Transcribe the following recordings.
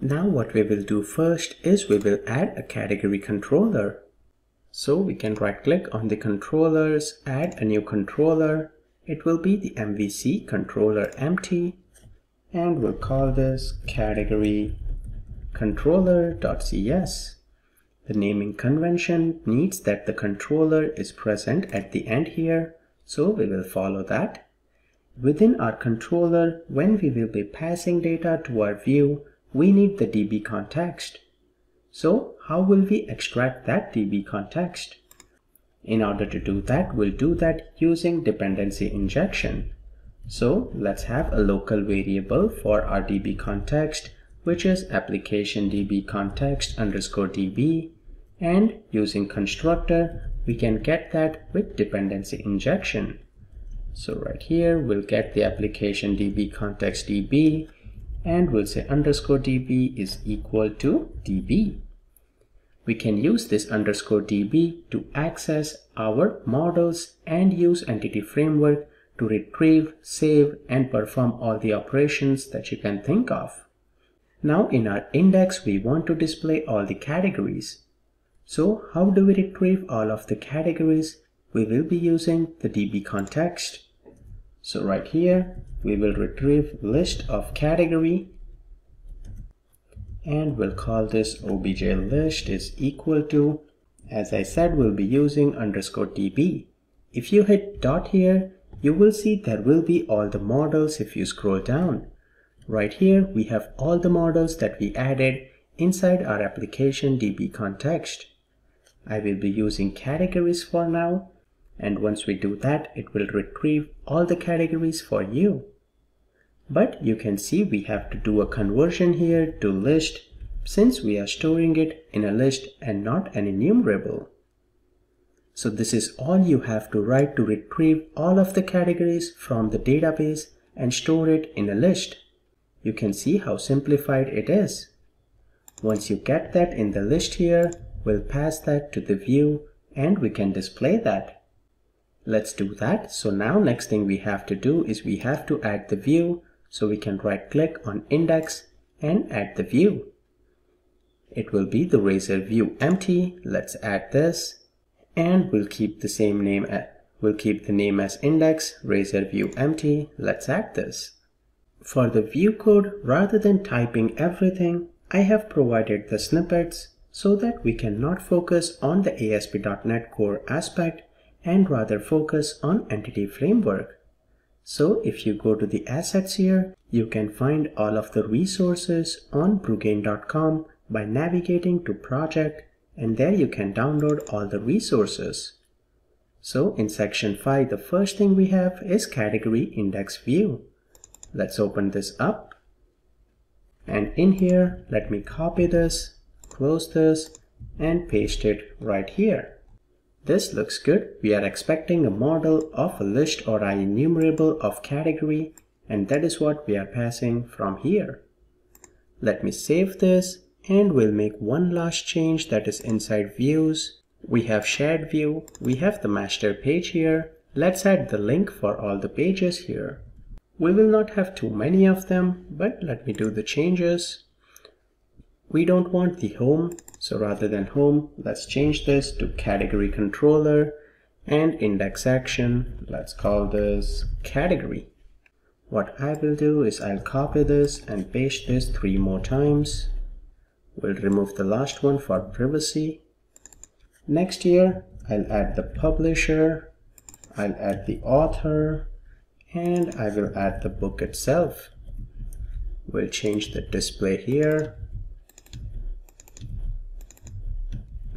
Now what we will do first is we will add a category controller. So we can right click on the controllers, add a new controller. It will be the MVC controller empty and we'll call this category controller.cs. The naming convention needs that the controller is present at the end here, so we will follow that. Within our controller, when we will be passing data to our view, we need the DB context. So how will we extract that DB context? In order to do that, we'll do that using dependency injection. So let's have a local variable for our DB context, which is application DB context underscore DB. And using constructor, we can get that with dependency injection. So right here, we'll get the application DB context DB and we'll say underscore DB is equal to DB. We can use this underscore DB to access our models and use entity framework to retrieve, save, and perform all the operations that you can think of. Now in our index, we want to display all the categories. So how do we retrieve all of the categories? We will be using the DB context. So right here, we will retrieve list of category and we'll call this obj list is equal to, as I said, we'll be using underscore db. If you hit dot here, you will see there will be all the models if you scroll down. Right here, we have all the models that we added inside our application DB context. I will be using categories for now. And once we do that, it will retrieve all the categories for you. But you can see we have to do a conversion here to list since we are storing it in a list and not an enumerable. So this is all you have to write to retrieve all of the categories from the database and store it in a list. You can see how simplified it is. Once you get that in the list here, we'll pass that to the view and we can display that. Let's do that. So now next thing we have to do is we have to add the view. So we can right click on index and add the view. It will be the razor view empty. Let's add this and we'll keep the same name we'll keep the name as index razor view empty. Let's add this. For the view code, rather than typing everything, I have provided the snippets so that we can not focus on the ASP.NET Core aspect and rather focus on Entity Framework. So if you go to the assets here, you can find all of the resources on Bhrugen.com by navigating to project and there you can download all the resources. So in section 5, the first thing we have is category index view. Let's open this up. And in here, let me copy this, close this, and paste it right here. This looks good. We are expecting a model of a list or an enumerable of category, and that is what we are passing from here. Let me save this and we'll make one last change that is inside views. We have shared view, we have the master page here. Let's add the link for all the pages here. We will not have too many of them, but let me do the changes. We don't want the home, so rather than home, let's change this to category controller and index action. Let's call this category. What I will do is I'll copy this and paste this three more times. We'll remove the last one for privacy. Next here, I'll add the publisher, I'll add the author, and I will add the book itself. We'll change the display here.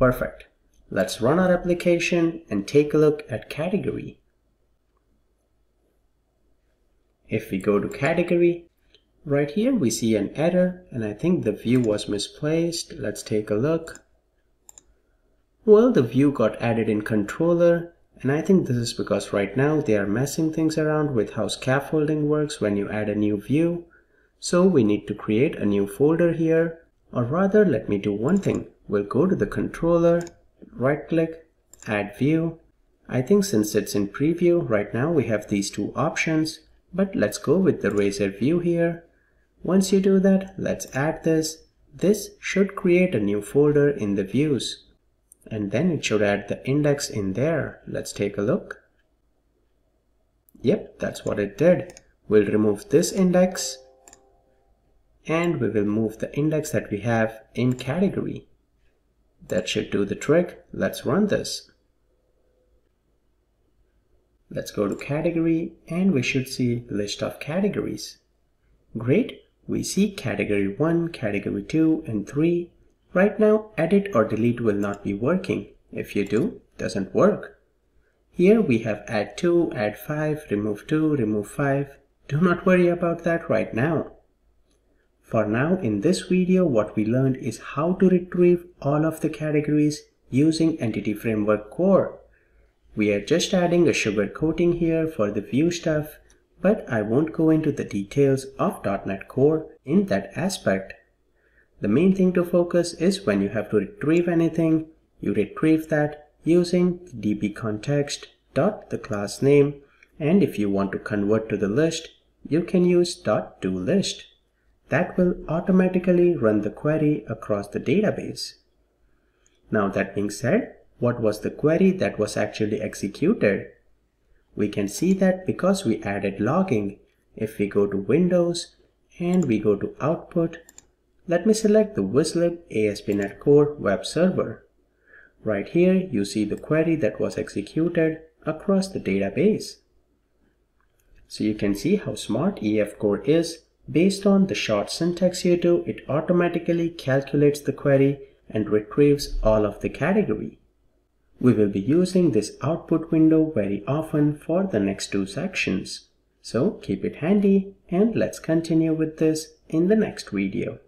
Perfect. Let's run our application and take a look at category. If we go to category, Right here we see an error and I think the view was misplaced. Let's take a look. Well, the view got added in controller and I think this is because right now they are messing things around with how scaffolding works when you add a new view. So we need to create a new folder here or rather let me do one thing. We'll go to the controller, right click, add view. I think since it's in preview right now we have these two options but let's go with the razor view here once you do that, let's add this this should create a new folder in the views and then it should add the index in there. Let's take a look. Yep, that's what it did. We'll remove this index and we will move the index that we have in category. That should do the trick. Let's run this. Let's go to category and we should see list of categories. Great, we see category 1, category 2 and 3. Right now edit or delete will not be working. If you do, doesn't work. Here we have add 2, add 5, remove 2, remove 5. Do not worry about that right now. For now in this video what we learned is how to retrieve all of the categories using Entity Framework Core. We are just adding a sugar coating here for the view stuff, but I won't go into the details of .NET Core in that aspect. The main thing to focus is when you have to retrieve anything, you retrieve that using db context dot the class name and if you want to convert to the list, you can use dot ToList. That will automatically run the query across the database. Now that being said, what was the query that was actually executed. We can see that because we added logging, if we go to Windows and we go to Output, let me select the Wizlib ASP.NET Core web server. Right here, you see the query that was executed across the database. So you can see how smart EF Core is. Based on the short syntax you do, it automatically calculates the query and retrieves all of the category. We will be using this output window very often for the next two sections. So keep it handy and let's continue with this in the next video.